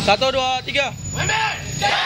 Satu, dua, tiga. Women!